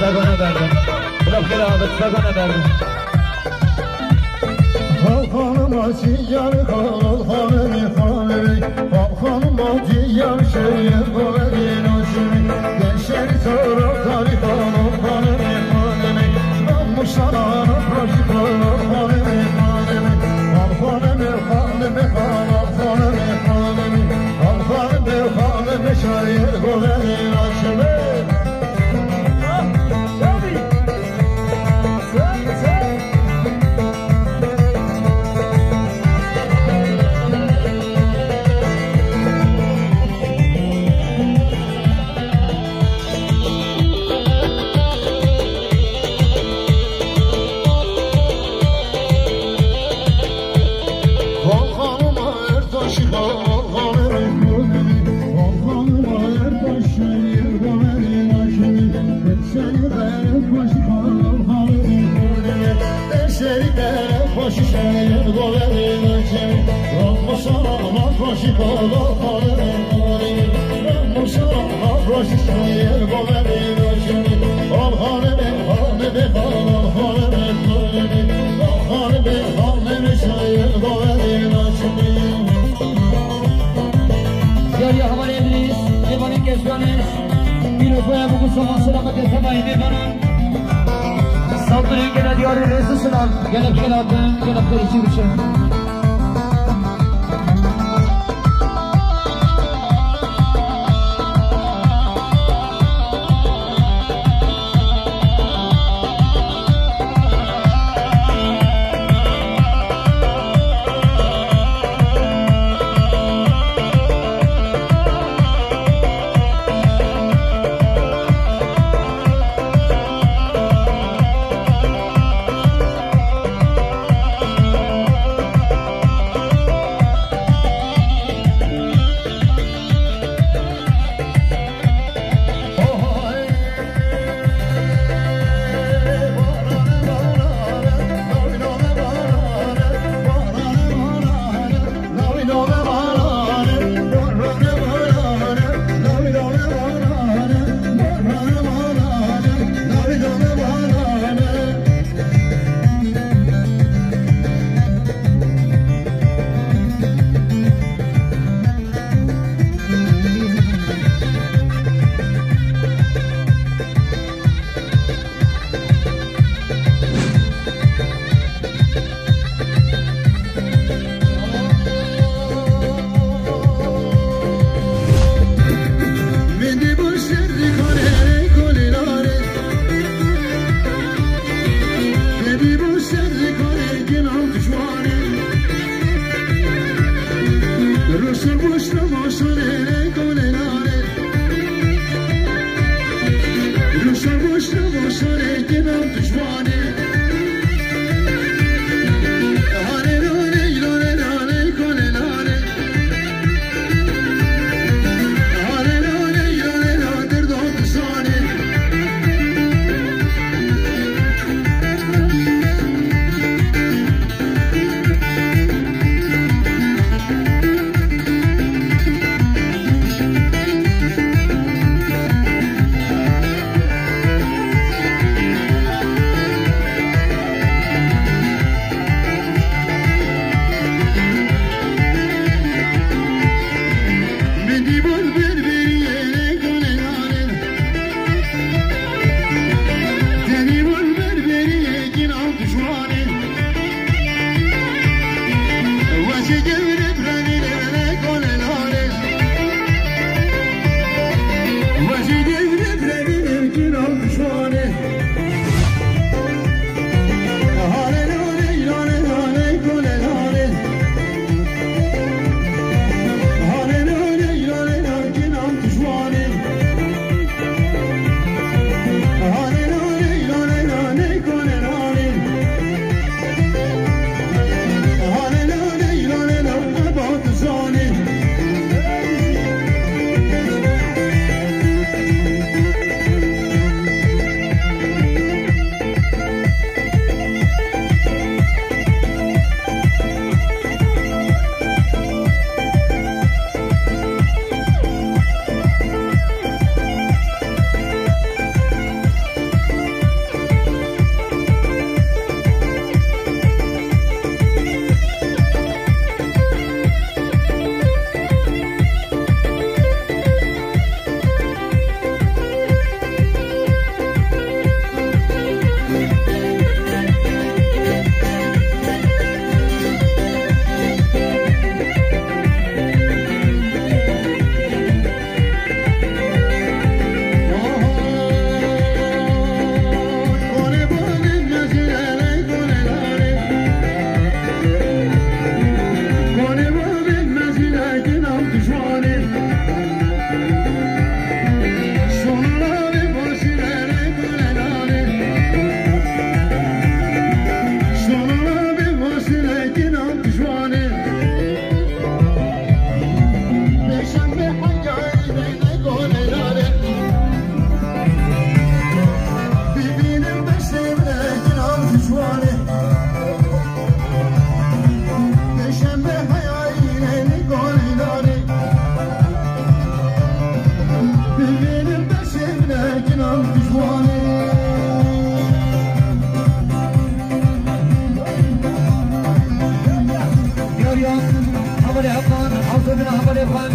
Sagana derdim. Bırakır abi Sagana derdim. Kalkanıma ciğer kalın hanemi hanemi Kalkanıma ciğer şeyin doledin hoşumi Gençler sarı tarif alın hanemi hanemi Namuslar anı pratik alın serite başı şerin doverin acem Ramma sarama başı kala kalerin alim Ramma sarama başı şerin doverin acem Al hanemin hanebe kal al hanemin doverin ya haber ediniz, yabanın kesmeniz Bir öpüye bu kusamasına bakın sabahı mekanın Mutluluk yana diyor, yine yana keladi, yana uchun. music You.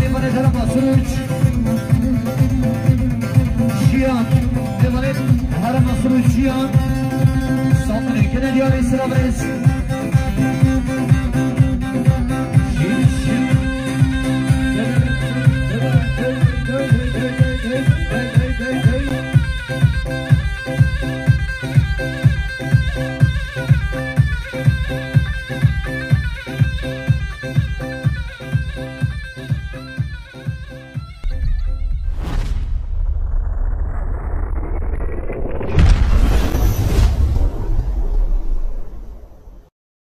Limane tarama suruç. Şiyan, limane harama suruç şiyan. Sonları gene diyor İslam Reis.